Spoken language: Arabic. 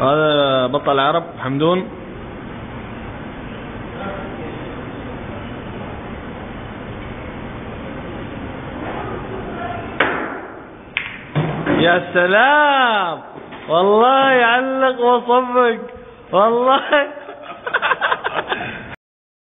هذا بطل العرب حمدون. يا سلام والله يعلق وصفق والله